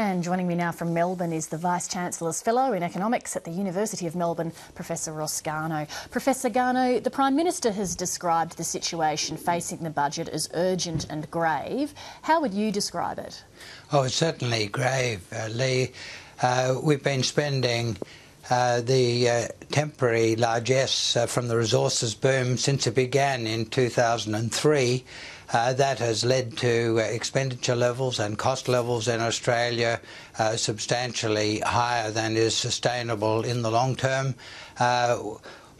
And joining me now from Melbourne is the Vice Chancellor's Fellow in Economics at the University of Melbourne, Professor Ross Garnaut. Professor Garnaut, the Prime Minister has described the situation facing the budget as urgent and grave. How would you describe it? Oh, it's certainly grave, uh, Lee. Uh, we've been spending uh, the uh, temporary largesse uh, from the resources boom since it began in 2003 uh, that has led to uh, expenditure levels and cost levels in Australia uh, substantially higher than is sustainable in the long term. Uh,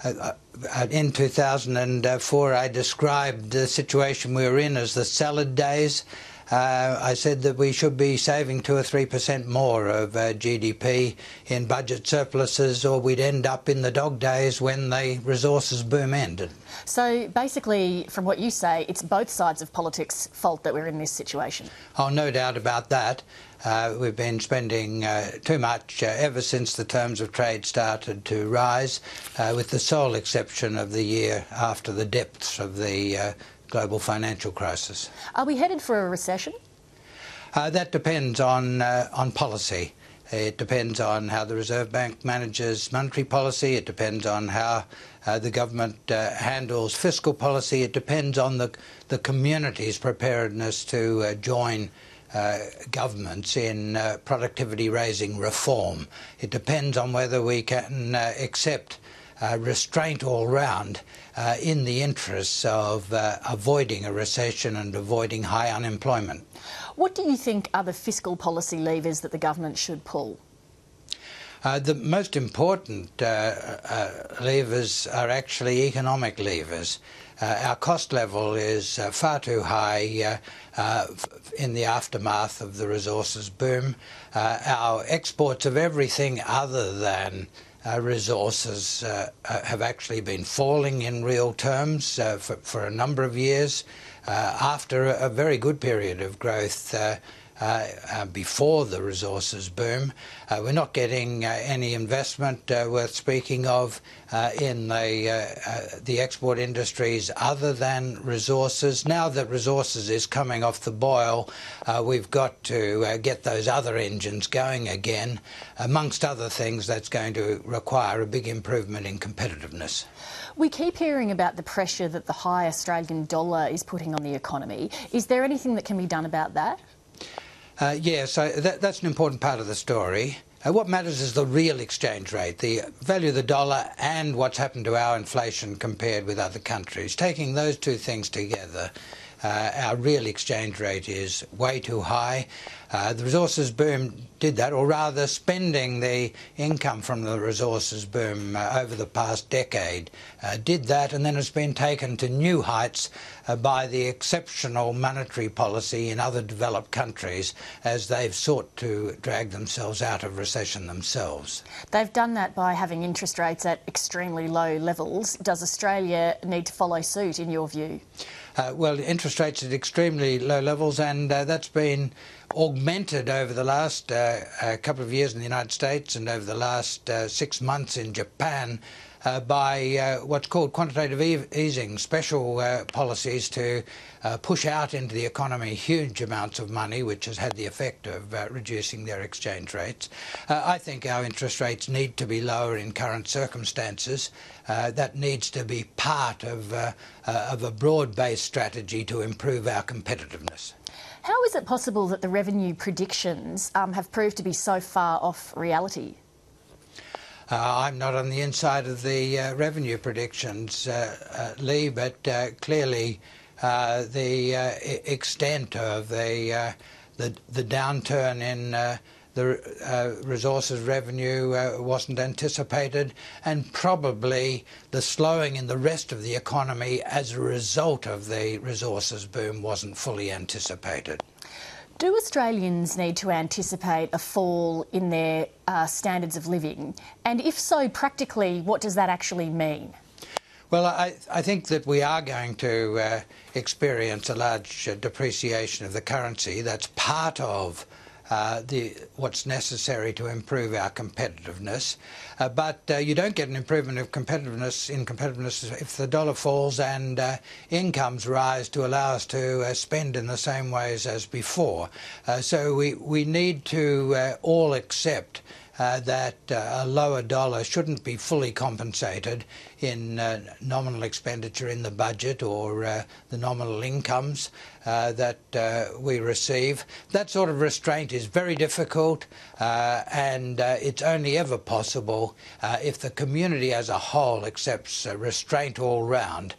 uh, uh, in 2004, I described the situation we were in as the salad days. Uh, I said that we should be saving 2 or 3% more of uh, GDP in budget surpluses, or we'd end up in the dog days when the resources boom ended. So basically, from what you say, it's both sides of politics' fault that we're in this situation. Oh, no doubt about that. Uh, we've been spending uh, too much uh, ever since the terms of trade started to rise, uh, with the sole exception of the year after the depths of the uh, global financial crisis. Are we headed for a recession? Uh, that depends on uh, on policy. It depends on how the Reserve Bank manages monetary policy. It depends on how uh, the government uh, handles fiscal policy. It depends on the the community's preparedness to uh, join. Uh, governments in productivity raising reform. It depends on whether we can accept uh, restraint all round uh, in the interests of uh, avoiding a recession and avoiding high unemployment. What do you think are the fiscal policy levers that the government should pull? Uh, the most important uh, uh, levers are actually economic levers. our cost level is far too high in the aftermath of the resources boom. our exports of everything other than uh, resources uh, uh, have actually been falling in real terms uh, for, for, a number of years uh, after a, very good period of growth Uh, uh, before the resources boom. Uh, we're not getting uh, any investment worth speaking of in the, the export industries other than resources. Now that resources is coming off the boil, we've got to get those other engines going again. Amongst other things, that's going to require a big improvement in competitiveness. We keep hearing about the pressure that the high Australian dollar is putting on the economy. Is there anything that can be done about that? Uh, yeah, so that, that's an important part of the story. Uh, what matters is the real exchange rate, the value of the dollar and what's happened to our inflation compared with other countries. Taking those two things together, uh, our real exchange rate is way too high. Uh, the resources boom did that, or rather, spending the income from the resources boom uh, over the past decade uh, did that, and then it's been taken to new heights by the exceptional monetary policy in other developed countries as they've sought to drag themselves out of recession themselves. They've done that by having interest rates at extremely low levels. Does Australia need to follow suit, in your view? Uh, well, interest rates at extremely low levels, and uh, that's been augmented over the last uh, couple of years in the United States and over the last uh, six months in Japan uh, by uh, what's called quantitative e easing, special uh, policies to uh, push out into the economy huge amounts of money, which has had the effect of reducing their exchange rates. I think our interest rates need to be lower in current circumstances. that needs to be part of, of a broad-based strategy to improve our competitiveness. How is it possible that the revenue predictions um, have proved to be so far off reality? Uh, I'm not on the inside of the uh, revenue predictions, uh, uh Lee, but uh, clearly uh, the extent of the, the, the downturn in the uh, resources revenue uh, wasn't anticipated, and probably the slowing in the rest of the economy as a result of the resources boom wasn't fully anticipated. Do Australians need to anticipate a fall in their uh, standards of living? And if so, practically, what does that actually mean? Well, I, I think that we are going to uh, experience a large uh, depreciation of the currency. That's part of uh, the, what's necessary to improve our competitiveness. Uh, but uh, you don't get an improvement of competitiveness in competitiveness if the dollar falls and uh, incomes rise to allow us to uh, spend in the same ways as before. So we, we need to all accept uh, that uh, a lower dollar shouldn't be fully compensated in uh, nominal expenditure in the budget or the nominal incomes uh, that uh, we receive. That sort of restraint is very difficult and it's only ever possible if the community as a whole accepts restraint all round,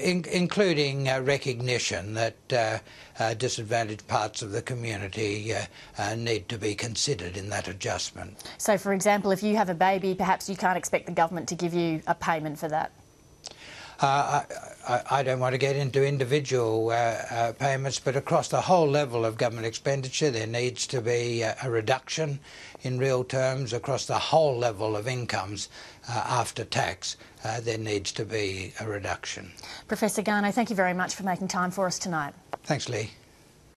in including recognition that uh, disadvantaged parts of the community uh, uh, need to be considered in that adjustment. So, for example, if you have a baby, perhaps you can't expect the government to give you a payment for that. Uh, I, I, don't want to get into individual uh, uh, payments, but across the whole level of government expenditure, there needs to be a, a reduction in real terms across the whole level of incomes after tax. there needs to be a reduction. Professor Garnaut, thank you very much for making time for us tonight. Thanks, Lee.